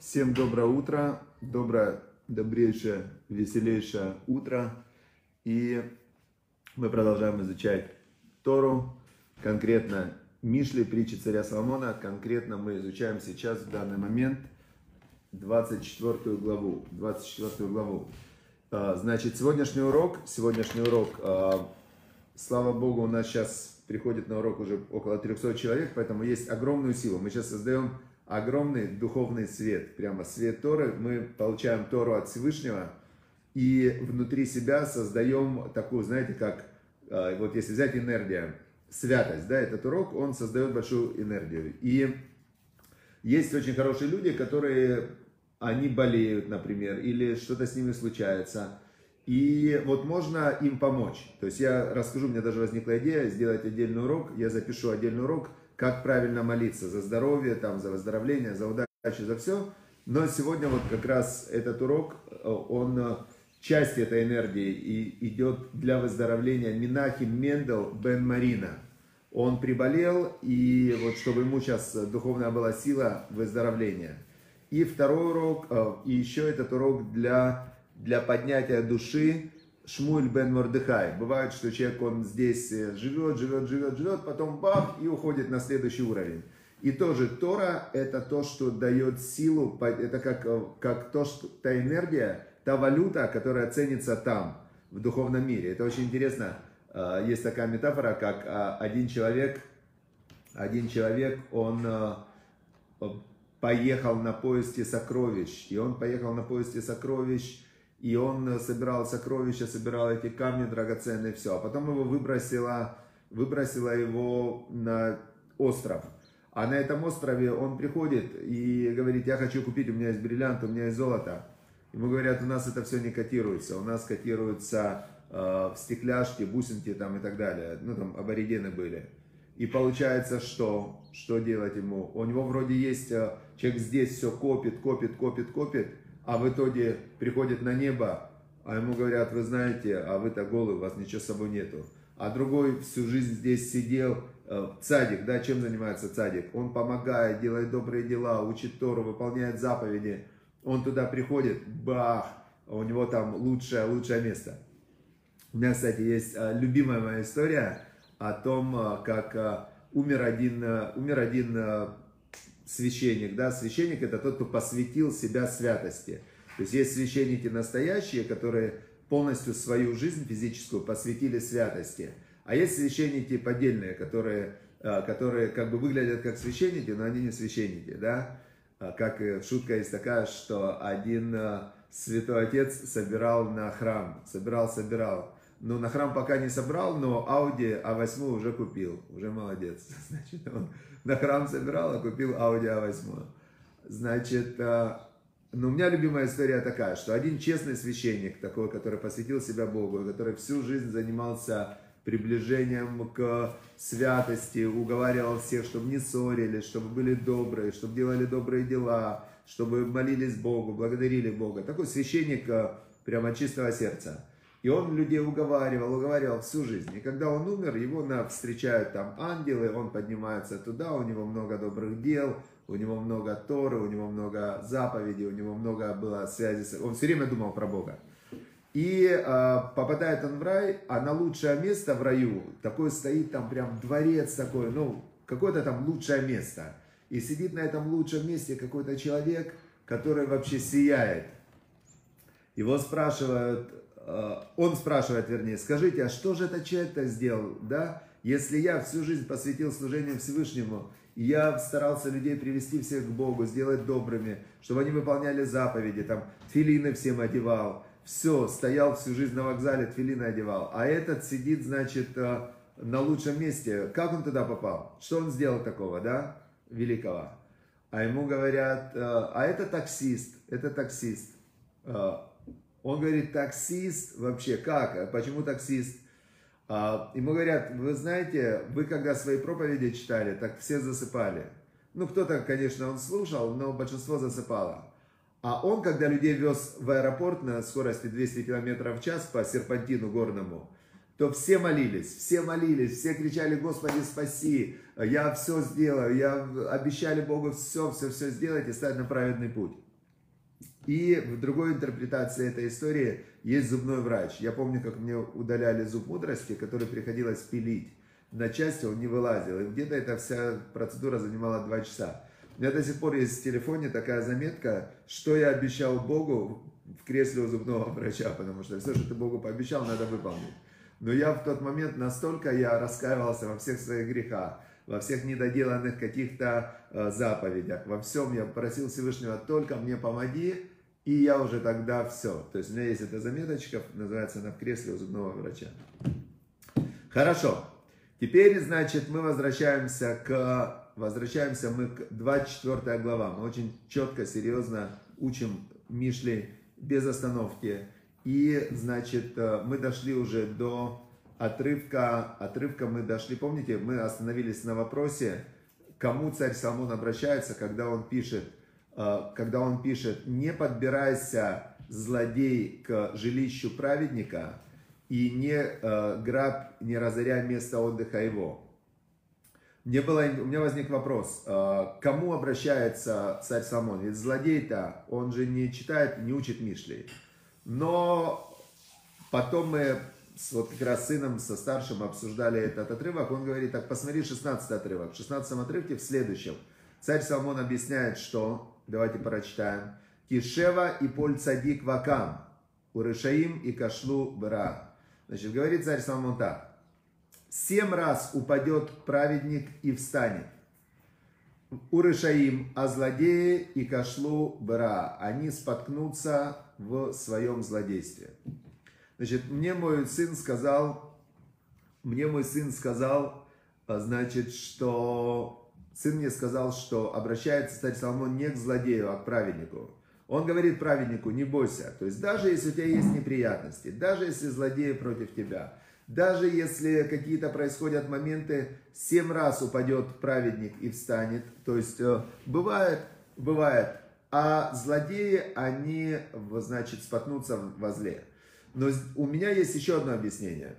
Всем доброе утро, доброе, добрейшее, веселейшее утро. И мы продолжаем изучать Тору, конкретно Мишли, притчи царя Соломона. Конкретно мы изучаем сейчас, в данный момент, 24 главу. 24 главу. А, значит, сегодняшний урок, сегодняшний урок, а, слава Богу, у нас сейчас приходит на урок уже около 300 человек, поэтому есть огромную силу. Мы сейчас создаем огромный духовный свет, прямо свет Торы. Мы получаем Тору от Всевышнего и внутри себя создаем такую, знаете, как, э, вот если взять энергия, святость, да, этот урок, он создает большую энергию. И есть очень хорошие люди, которые, они болеют, например, или что-то с ними случается. И вот можно им помочь. То есть я расскажу, у меня даже возникла идея сделать отдельный урок, я запишу отдельный урок, как правильно молиться за здоровье, там, за выздоровление, за удачу, за все. Но сегодня вот как раз этот урок, он э, часть этой энергии и идет для выздоровления Минахим Мендел Бен Марина. Он приболел, и вот чтобы ему сейчас духовная была сила выздоровления. И второй урок, э, и еще этот урок для, для поднятия души, Шмуль бен Мордыхай. Бывает, что человек, он здесь э, живет, живет, живет, живет, потом бах, и уходит на следующий уровень. И тоже Тора – это то, что дает силу, это как, э, как то, что, та энергия, та валюта, которая ценится там, в духовном мире. Это очень интересно. Э, есть такая метафора, как один человек, один человек, он поехал на поиске сокровищ. И он поехал на поиске сокровищ, и он собирал сокровища, собирал эти камни драгоценные, все. А потом его выбросило, выбросило его на остров. А на этом острове он приходит и говорит, я хочу купить, у меня есть бриллиант, у меня есть золото. Ему говорят, у нас это все не котируется, у нас котируется э, в стекляшке, бусинки там и так далее. Ну там аборигены были. И получается, что? Что делать ему? У него вроде есть, э, человек здесь все копит, копит, копит, копит а в итоге приходит на небо, а ему говорят, вы знаете, а вы-то голый, у вас ничего с собой нету. А другой всю жизнь здесь сидел, э, цадик, да, чем занимается цадик? Он помогает, делает добрые дела, учит Тору, выполняет заповеди. Он туда приходит, бах, а у него там лучшее, лучшее место. У меня, кстати, есть э, любимая моя история о том, э, как умер один, умер один священник, да, священник это тот, кто посвятил себя святости. То есть есть священники настоящие, которые полностью свою жизнь физическую посвятили святости. А есть священники поддельные, которые, э, которые как бы выглядят как священники, но они не священники, да. А как шутка есть такая, что один э, святой отец собирал на храм, собирал, собирал. Ну, на храм пока не собрал, но Audi A8 уже купил, уже молодец. Значит, он на храм собирал, а купил Audi A8. Значит, э, ну, у меня любимая история такая, что один честный священник, такой, который посвятил себя Богу, который всю жизнь занимался приближением к святости, уговаривал всех, чтобы не ссорились, чтобы были добрые, чтобы делали добрые дела, чтобы молились Богу, благодарили Бога. Такой священник прямо чистого сердца. И он людей уговаривал, уговаривал всю жизнь. И когда он умер, его встречают там ангелы, он поднимается туда, у него много добрых дел, у него много Торы, у него много заповедей, у него много было связи. С... Он все время думал про Бога. И э, попадает он в рай, а на лучшее место в раю, такой стоит там прям дворец такой, ну, какое-то там лучшее место. И сидит на этом лучшем месте какой-то человек, который вообще сияет. Его спрашивают, он спрашивает, вернее, скажите, а что же этот человек-то сделал, да? Если я всю жизнь посвятил служению Всевышнему, и я старался людей привести всех к Богу, сделать добрыми, чтобы они выполняли заповеди, там, филины всем одевал, все, стоял всю жизнь на вокзале, тфилины одевал, а этот сидит, значит, э, на лучшем месте. Как он туда попал? Что он сделал такого, да, великого? А ему говорят, э, а это таксист, это таксист. Он говорит, таксист, вообще как, почему таксист? А, ему говорят, вы знаете, вы когда свои проповеди читали, так все засыпали. Ну, кто-то, конечно, он слушал, но большинство засыпало. А он, когда людей вез в аэропорт на скорости 200 км в час по серпантину горному, то все молились, все молились, все кричали, Господи, спаси, я все сделаю, я обещали Богу все, все, все сделать и стать на праведный путь. И в другой интерпретации этой истории есть зубной врач. Я помню, как мне удаляли зуб мудрости, который приходилось пилить. На части он не вылазил. И где-то эта вся процедура занимала два часа. У меня до сих пор есть в телефоне такая заметка, что я обещал Богу в кресле у зубного врача, потому что все, что ты Богу пообещал, надо выполнить. Но я в тот момент настолько я раскаивался во всех своих грехах, во всех недоделанных каких-то э, заповедях, во всем я просил Всевышнего, только мне помоги, и я уже тогда все. То есть у меня есть эта заметочка, называется она в кресле у зубного врача. Хорошо. Теперь, значит, мы возвращаемся к, возвращаемся мы к 24 глава. Мы очень четко, серьезно учим Мишли без остановки. И, значит, э, мы дошли уже до отрывка, отрывка мы дошли, помните, мы остановились на вопросе, кому царь Соломон обращается, когда он пишет, когда он пишет, не подбирайся, злодей, к жилищу праведника, и не э, грабь, не разоряй место отдыха его. Мне было, у меня возник вопрос, кому обращается царь Соломон? Ведь злодей-то, он же не читает, не учит Мишли. Но потом мы с, вот как раз сыном, со старшим обсуждали этот отрывок. Он говорит, так посмотри 16 отрывок. В 16 отрывке в следующем. Царь Соломон объясняет, что, давайте прочитаем. Кишева и поль цадик вакам, урышаим и кашлу бра. Значит, говорит царь Соломон так. Семь раз упадет праведник и встанет. Урышаим, а злодеи и кашлу бра. Они споткнутся в своем злодействе. Значит, мне мой сын сказал, мне мой сын сказал, а, значит, что сын мне сказал, что обращается царь Соломон не к злодею, а к праведнику. Он говорит праведнику, не бойся. То есть даже если у тебя есть неприятности, даже если злодеи против тебя, даже если какие-то происходят моменты, семь раз упадет праведник и встанет. То есть э, бывает, бывает, а злодеи, они, значит, споткнутся во зле. Но у меня есть еще одно объяснение.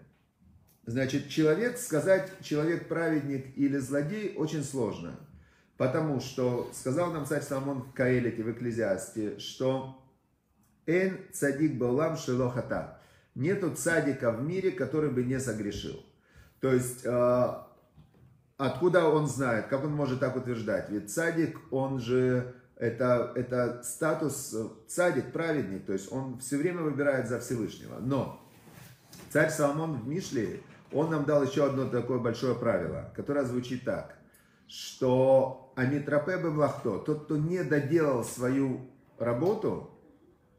Значит, человек, сказать человек праведник или злодей очень сложно. Потому что сказал нам царь Соломон в Каэлите, в Экклезиасте, что «Эн цадик баулам шелохата». Нету цадика в мире, который бы не согрешил. То есть, э, откуда он знает, как он может так утверждать? Ведь цадик, он же это, это статус э, цадик, праведник, то есть он все время выбирает за Всевышнего. Но царь Соломон в Мишле, он нам дал еще одно такое большое правило, которое звучит так, что Амитропе Бемлахто, тот, кто не доделал свою работу,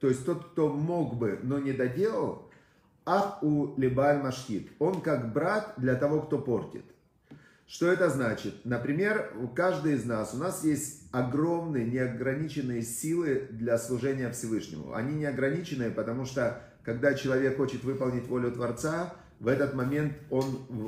то есть тот, кто мог бы, но не доделал, ах у Либаль Машхит, он как брат для того, кто портит. Что это значит? Например, у каждого из нас, у нас есть огромные, неограниченные силы для служения Всевышнему. Они неограниченные, потому что, когда человек хочет выполнить волю Творца, в этот момент он,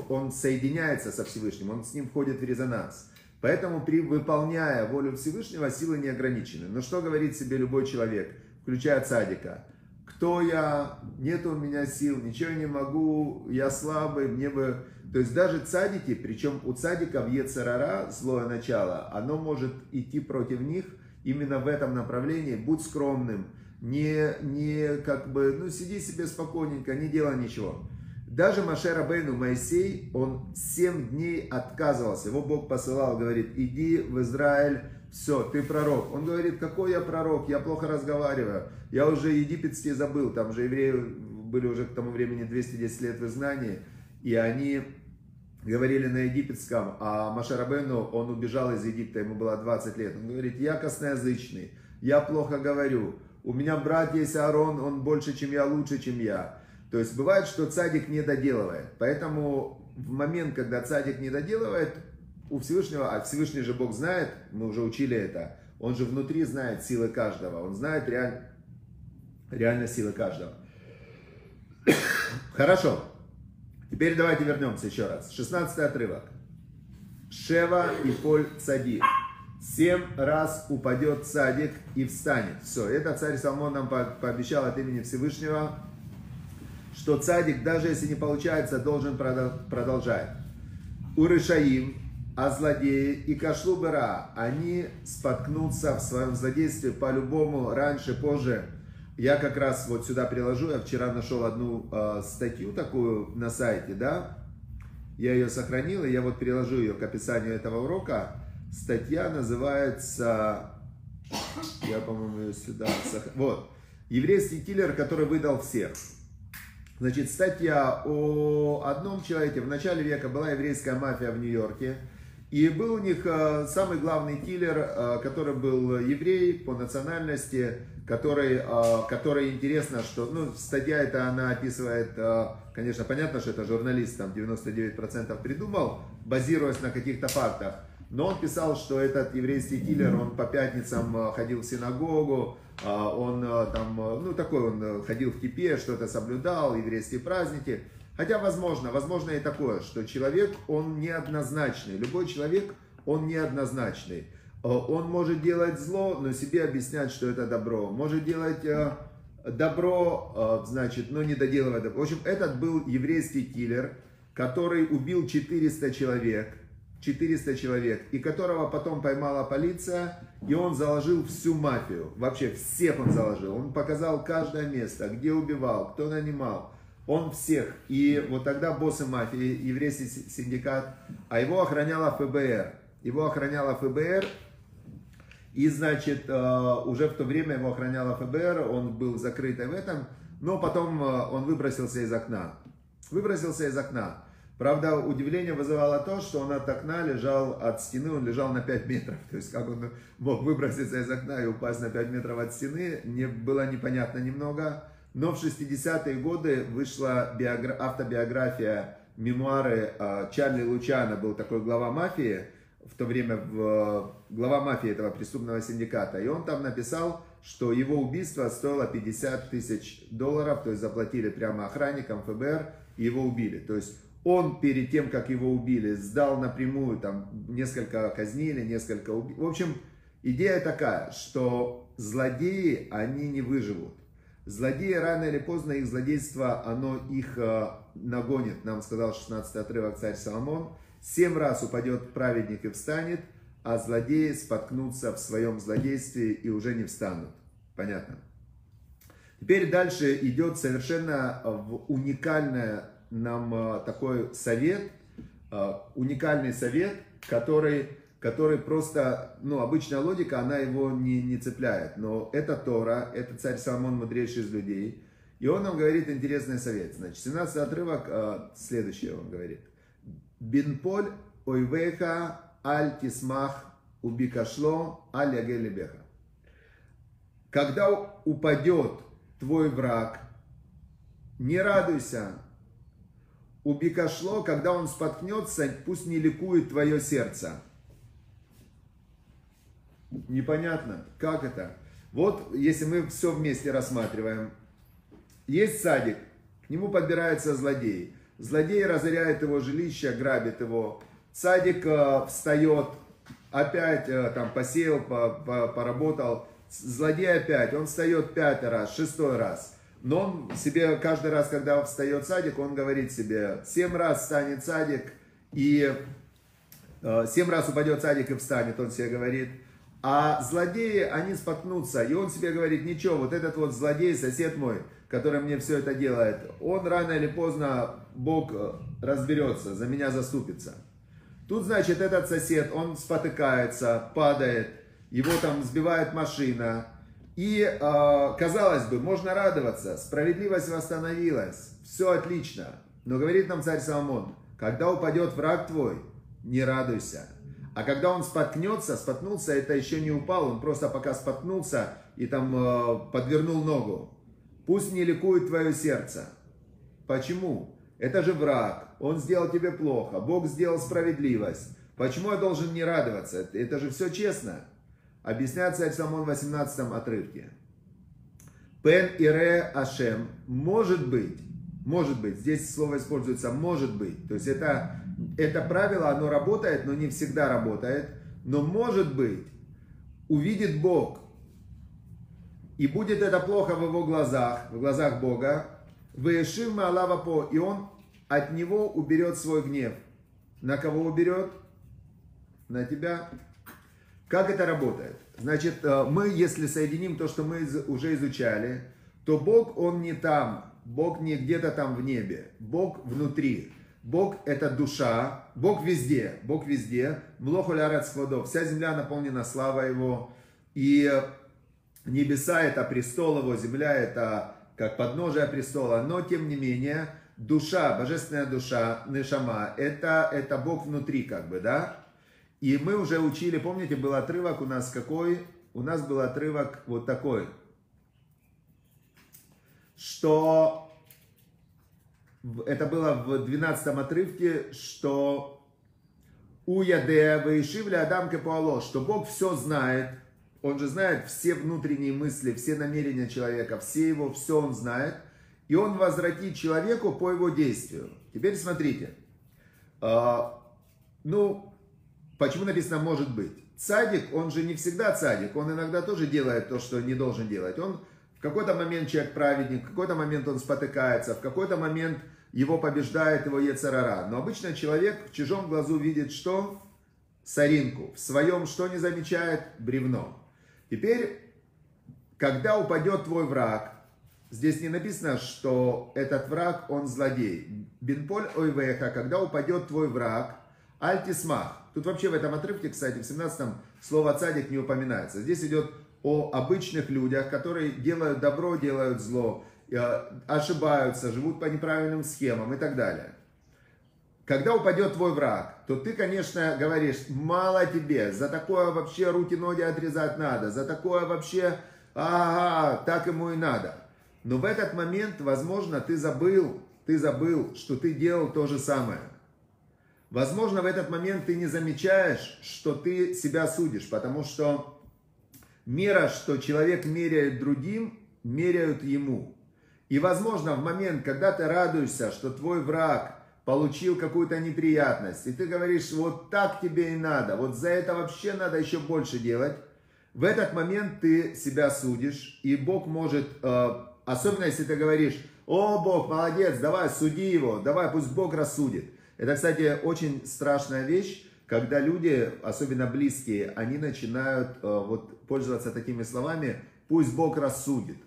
он соединяется со Всевышним, он с ним входит в резонанс. Поэтому, при выполняя волю Всевышнего, силы не ограничены. Но что говорит себе любой человек, включая цадика? Кто я? Нет у меня сил, ничего не могу, я слабый, мне бы то есть даже цадики, причем у цадиков Ецарара, злое начало, оно может идти против них именно в этом направлении. Будь скромным, не, не как бы, ну сиди себе спокойненько, не делай ничего. Даже Машера Бейну Моисей, он 7 дней отказывался. Его Бог посылал, говорит, иди в Израиль, все, ты пророк. Он говорит, какой я пророк, я плохо разговариваю, я уже египетский забыл, там же евреи были уже к тому времени 210 лет в изгнании, и они говорили на египетском, а Машарабену, он убежал из Египта, ему было 20 лет. Он говорит, я косноязычный, я плохо говорю, у меня брат есть Аарон, он больше, чем я, лучше, чем я. То есть бывает, что цадик не доделывает. Поэтому в момент, когда цадик не доделывает, у Всевышнего, а Всевышний же Бог знает, мы уже учили это, он же внутри знает силы каждого, он знает реаль, реально силы каждого. Хорошо. Теперь давайте вернемся еще раз. 16 отрывок. Шева и Поль Цадик. Семь раз упадет цадик и встанет. Все, это царь Соломон нам пообещал от имени Всевышнего, что цадик, даже если не получается, должен продолжать. Урышаим, а злодеи и кашлубера, они споткнутся в своем злодействе по-любому, раньше, позже. Я как раз вот сюда приложу, я вчера нашел одну э, статью такую на сайте, да, я ее сохранил, и я вот приложу ее к описанию этого урока. Статья называется, я, по-моему, ее сюда, вот, еврейский киллер, который выдал всех. Значит, статья о одном человеке. В начале века была еврейская мафия в Нью-Йорке. И был у них э, самый главный киллер, э, который был еврей по национальности, который, э, который интересно, что, ну, статья эта, она описывает, конечно, понятно, что это журналист, там 99% придумал, базируясь на каких-то фактах. Но он писал, что этот еврейский киллер, он по пятницам ходил в синагогу, он там, ну, такой он ходил в кипе, что-то соблюдал, еврейские праздники. Хотя возможно, возможно и такое, что человек, он неоднозначный. Любой человек, он неоднозначный. Э, он может делать зло, но себе объяснять, что это добро. Может делать э, добро, э, значит, но не доделывать добро. В общем, этот был еврейский киллер, который убил 400 человек. 400 человек, и которого потом поймала полиция, и он заложил всю мафию, вообще всех он заложил, он показал каждое место, где убивал, кто нанимал, он всех. И вот тогда боссы мафии, еврейский синдикат, а его охраняла ФБР. Его охраняла ФБР, и, значит, э, уже в то время его охраняла ФБР, он был закрытый в этом, но потом э, он выбросился из окна. Выбросился из окна. Правда, удивление вызывало то, что он от окна лежал, от стены он лежал на 5 метров. То есть, как он мог выброситься из окна и упасть на 5 метров от стены, не, было непонятно немного. Но в 60-е годы вышла биогра... автобиография, мемуары а, Чарли Лучана, был такой глава мафии, в то время в, глава мафии этого преступного синдиката. И он там написал, что его убийство стоило 50 тысяч долларов, то есть заплатили прямо охранникам ФБР, и его убили. То есть он перед тем, как его убили, сдал напрямую, там несколько казнили, несколько убили. В общем, идея такая, что злодеи, они не выживут. Злодеи рано или поздно, их злодейство, оно их э, нагонит. Нам сказал 16 отрывок царь Соломон. Семь раз упадет праведник и встанет, а злодеи споткнутся в своем злодействе и уже не встанут. Понятно? Теперь дальше идет совершенно уникальный нам э, такой совет, э, уникальный совет, который который просто, ну, обычная логика, она его не, не цепляет. Но это Тора, это царь Соломон, мудрейший из людей. И он нам говорит интересный совет. Значит, 17 отрывок, э, следующее он говорит. Бинполь ойвеха аль тисмах убикашло аль ягелебеха. Когда упадет твой враг, не радуйся. Убикашло, когда он споткнется, пусть не ликует твое сердце. Непонятно, как это? Вот если мы все вместе рассматриваем. Есть садик, к нему подбирается злодей. Злодей разоряет его жилище, грабит его. Садик э, встает, опять э, там посеял, по, по, поработал. Злодей опять, он встает пятый раз, шестой раз. Но он себе каждый раз, когда встает садик, он говорит себе, семь раз встанет садик, и э, семь раз упадет садик и встанет, он себе говорит. А злодеи, они споткнутся. И он себе говорит, ничего, вот этот вот злодей, сосед мой, который мне все это делает, он рано или поздно, Бог э, разберется, за меня заступится. Тут, значит, этот сосед, он спотыкается, падает, его там сбивает машина. И, э, казалось бы, можно радоваться, справедливость восстановилась, все отлично. Но говорит нам царь Соломон, когда упадет враг твой, не радуйся, а когда он споткнется, споткнулся, это еще не упал, он просто пока споткнулся и там э, подвернул ногу. Пусть не ликует твое сердце. Почему? Это же враг, он сделал тебе плохо, Бог сделал справедливость. Почему я должен не радоваться? Это же все честно. Объясняет царь Самон в 18 отрывке. Пен ире ашем, может быть, может быть, здесь слово используется может быть. То есть это это правило, оно работает, но не всегда работает. Но может быть, увидит Бог, и будет это плохо в его глазах, в глазах Бога, Вешив Алава по, и он от него уберет свой гнев. На кого уберет? на тебя. Как это работает? Значит, э, мы, если соединим то, что мы уже изучали, то Бог, Он не там, Бог не где-то там в небе, Бог внутри. Бог это душа, Бог везде, Бог везде. Млохулярат складов, вся земля наполнена славой Его. И небеса это престол Его, земля это как подножие престола. Но тем не менее, душа, божественная душа, Нешама, это, это Бог внутри как бы, да? И мы уже учили, помните, был отрывок у нас какой? У нас был отрывок вот такой, что это было в 12 отрывке, что у Яде Ваишивля Адам Кепуало, что Бог все знает, Он же знает все внутренние мысли, все намерения человека, все его, все Он знает, и Он возвратит человеку по его действию. Теперь смотрите, а, ну, почему написано «может быть»? Цадик, он же не всегда цадик, он иногда тоже делает то, что не должен делать. Он в какой-то момент человек праведник, в какой-то момент он спотыкается, в какой-то момент его побеждает его Ецарара. Но обычно человек в чужом глазу видит что? Соринку. В своем что не замечает? Бревно. Теперь, когда упадет твой враг, здесь не написано, что этот враг, он злодей. Бенполь ойвеха, когда упадет твой враг, альтисмах. Тут вообще в этом отрывке, кстати, в 17-м слово цадик не упоминается. Здесь идет о обычных людях, которые делают добро, делают зло. Э, ошибаются, живут по неправильным схемам и так далее. Когда упадет твой враг, то ты, конечно, говоришь, мало тебе, за такое вообще руки-ноги отрезать надо, за такое вообще, ага, так ему и надо. Но в этот момент, возможно, ты забыл, ты забыл, что ты делал то же самое. Возможно, в этот момент ты не замечаешь, что ты себя судишь, потому что мера, что человек меряет другим, меряют ему. И, возможно, в момент, когда ты радуешься, что твой враг получил какую-то неприятность, и ты говоришь, вот так тебе и надо, вот за это вообще надо еще больше делать, в этот момент ты себя судишь, и Бог может, э, особенно если ты говоришь, о, Бог, молодец, давай, суди его, давай, пусть Бог рассудит. Это, кстати, очень страшная вещь, когда люди, особенно близкие, они начинают э, вот, пользоваться такими словами, пусть Бог рассудит.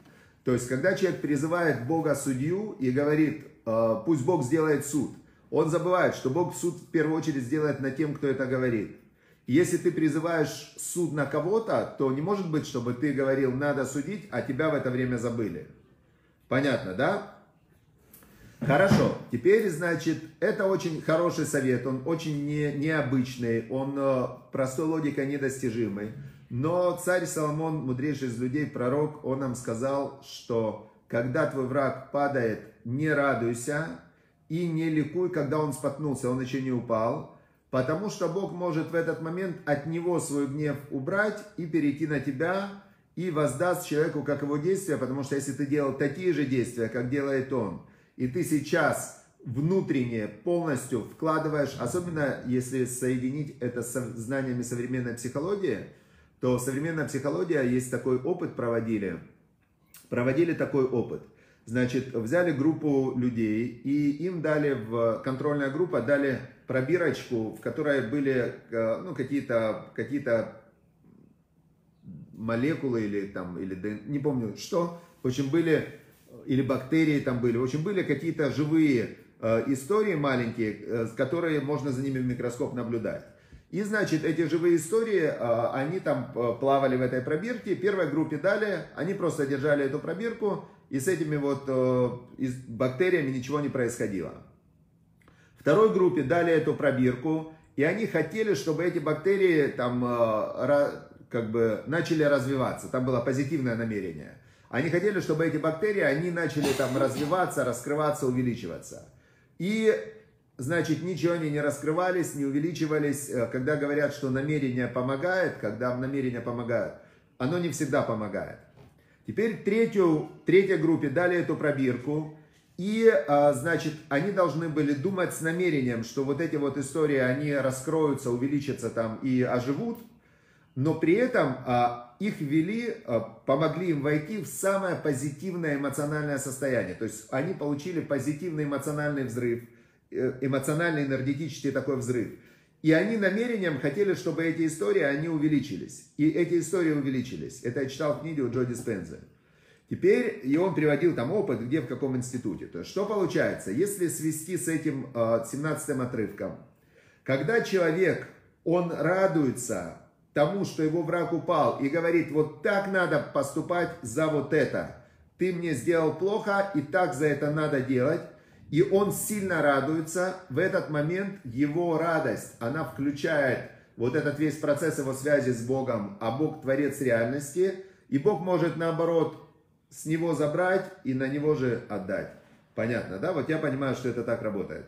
То есть, когда человек призывает Бога судью и говорит, «Э, пусть Бог сделает суд, он забывает, что Бог суд в первую очередь сделает на тем, кто это говорит. Если ты призываешь суд на кого-то, то не может быть, чтобы ты говорил, надо судить, а тебя в это время забыли. Понятно, да? Хорошо, теперь, значит, это очень хороший совет, он очень не, необычный, он э, простой логикой недостижимый. Но царь Соломон, мудрейший из людей, пророк, он нам сказал, что когда твой враг падает, не радуйся и не ликуй, когда он споткнулся, он еще не упал, потому что Бог может в этот момент от него свой гнев убрать и перейти на тебя и воздаст человеку как его действия, потому что если ты делал такие же действия, как делает он, и ты сейчас внутренне полностью вкладываешь, особенно если соединить это с знаниями современной психологии, то современная психология есть такой опыт проводили, проводили такой опыт. Значит, взяли группу людей и им дали в контрольная группа дали пробирочку, в которой были э, ну, какие-то какие молекулы или там или не помню что, в общем были или бактерии там были, в общем были какие-то живые э, истории маленькие, э, которые можно за ними в микроскоп наблюдать. И, значит, эти живые истории, а, они там плавали в этой пробирке. Первой группе дали, они просто держали эту пробирку, и с этими вот а, бактериями ничего не происходило. Второй группе дали эту пробирку, и они хотели, чтобы эти бактерии там как бы начали развиваться. Там было позитивное намерение. Они хотели, чтобы эти бактерии, они начали там развиваться, раскрываться, увеличиваться. И значит, ничего они не раскрывались, не увеличивались. Э, когда говорят, что намерение помогает, когда намерение помогает, оно не всегда помогает. Теперь третью, третьей группе дали эту пробирку, и, э, значит, они должны были думать с намерением, что вот эти вот истории, они раскроются, увеличатся там и оживут, но при этом э, их ввели, помогли им войти в самое позитивное эмоциональное состояние. То есть они получили позитивный эмоциональный взрыв – Э, эмоционально-энергетический такой взрыв. И они намерением хотели, чтобы эти истории, они увеличились. И эти истории увеличились. Это я читал в книге у Джо Диспенза. Теперь, и он приводил там опыт, где, в каком институте. То есть, что получается, если свести с этим 17 э, отрывком, когда человек, он радуется тому, что его враг упал, и говорит, вот так надо поступать за вот это. Ты мне сделал плохо, и так за это надо делать. И он сильно радуется. В этот момент его радость, она включает вот этот весь процесс его связи с Богом, а Бог творец реальности. И Бог может наоборот с него забрать и на него же отдать. Понятно, да? Вот я понимаю, что это так работает.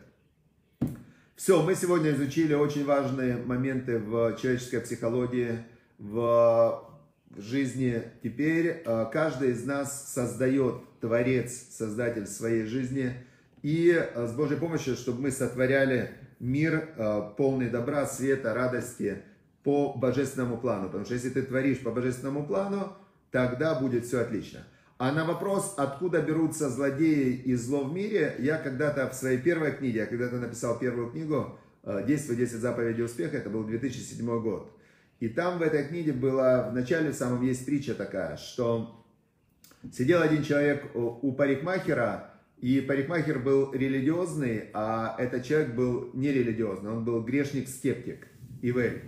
Все, мы сегодня изучили очень важные моменты в человеческой психологии, в жизни. Теперь э, каждый из нас создает творец, создатель своей жизни. И э, с Божьей помощью, чтобы мы сотворяли мир э, полный добра, света, радости по божественному плану. Потому что если ты творишь по божественному плану, тогда будет все отлично. А на вопрос, откуда берутся злодеи и зло в мире, я когда-то в своей первой книге, я когда-то написал первую книгу «Действие 10 заповедей успеха», это был 2007 год. И там в этой книге было, в начале самом есть притча такая, что сидел один человек у парикмахера, и парикмахер был религиозный, а этот человек был нерелигиозный, он был грешник-скептик, Ивель.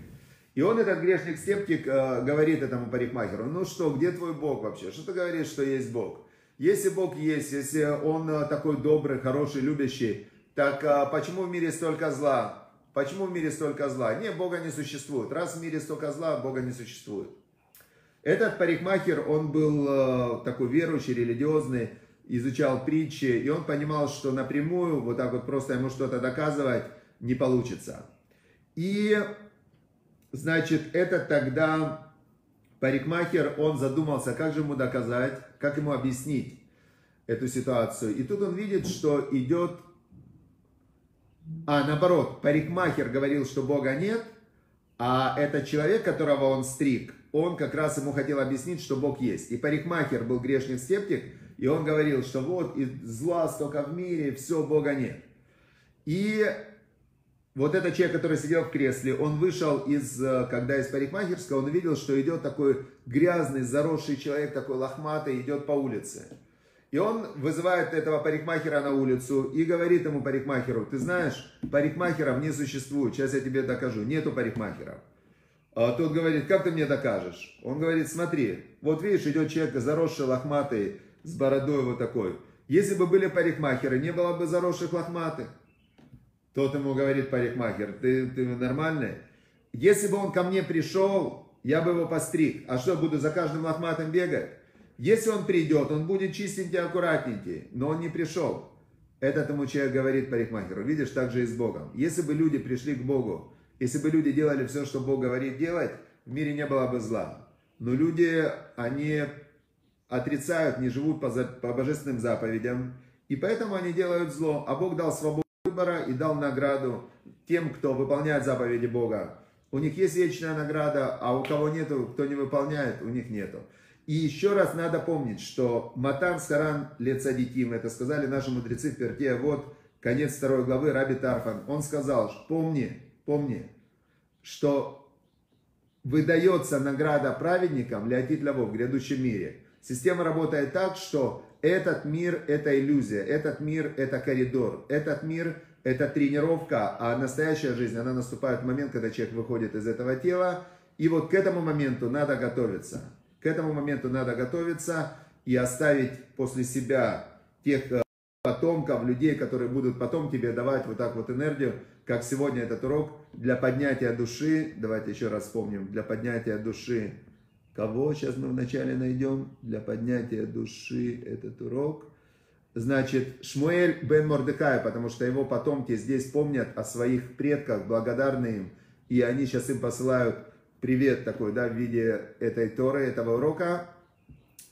И он, этот грешник-скептик, э, говорит этому парикмахеру, ну что, где твой Бог вообще? Что ты говоришь, что есть Бог? Если Бог есть, если Он э, такой добрый, хороший, любящий, так э, почему в мире столько зла? Почему в мире столько зла? Не, Бога не существует. Раз в мире столько зла, Бога не существует. Этот парикмахер, он был такой верующий, религиозный, изучал притчи, и он понимал, что напрямую, вот так вот просто ему что-то доказывать не получится. И Значит, это тогда парикмахер, он задумался, как же ему доказать, как ему объяснить эту ситуацию. И тут он видит, что идет... А, наоборот, парикмахер говорил, что Бога нет, а этот человек, которого он стриг, он как раз ему хотел объяснить, что Бог есть. И парикмахер был грешник-скептик, и он говорил, что вот, и зла столько в мире, все, Бога нет. И вот этот человек, который сидел в кресле, он вышел из, э, когда из парикмахерского, он увидел, что идет такой грязный, заросший человек, такой лохматый, идет по улице. И он вызывает этого парикмахера на улицу и говорит ему парикмахеру, ты знаешь, парикмахеров не существует, сейчас я тебе докажу, нету парикмахеров. А тот говорит, как ты мне докажешь? Он говорит, смотри, вот видишь, идет человек заросший, лохматый, с бородой вот такой. Если бы были парикмахеры, не было бы заросших лохматых. Тот ему говорит, парикмахер, ты, ты нормальный? Если бы он ко мне пришел, я бы его постриг. А что, буду за каждым лохматым бегать? Если он придет, он будет чистенький, аккуратненький, но он не пришел. Этот ему человек говорит парикмахеру, видишь, так же и с Богом. Если бы люди пришли к Богу, если бы люди делали все, что Бог говорит делать, в мире не было бы зла. Но люди, они отрицают, не живут по, по божественным заповедям, и поэтому они делают зло, а Бог дал свободу выбора и дал награду тем, кто выполняет заповеди Бога. У них есть вечная награда, а у кого нету, кто не выполняет, у них нету. И еще раз надо помнить, что Матан Саран Лецадитим, это сказали наши мудрецы в Перке, вот конец второй главы, Раби Тарфан, он сказал, помни, помни, что выдается награда праведникам, леотит лавов, в грядущем мире. Система работает так, что этот мир – это иллюзия, этот мир – это коридор, этот мир – это тренировка, а настоящая жизнь, она наступает в момент, когда человек выходит из этого тела, и вот к этому моменту надо готовиться. К этому моменту надо готовиться и оставить после себя тех э, потомков, людей, которые будут потом тебе давать вот так вот энергию, как сегодня этот урок, для поднятия души, давайте еще раз вспомним, для поднятия души Кого сейчас мы вначале найдем для поднятия души этот урок? Значит, Шмуэль бен Мордекай, потому что его потомки здесь помнят о своих предках, благодарны им, и они сейчас им посылают привет такой, да, в виде этой Торы, этого урока.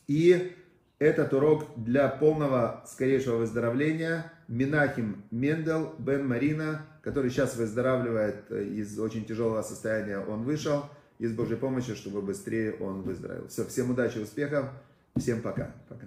И этот урок для полного, скорейшего выздоровления Минахим Мендел бен Марина, который сейчас выздоравливает из очень тяжелого состояния, он вышел – и с Божьей помощью, чтобы быстрее он выздоровел. Все, всем удачи, успехов, всем пока. Пока.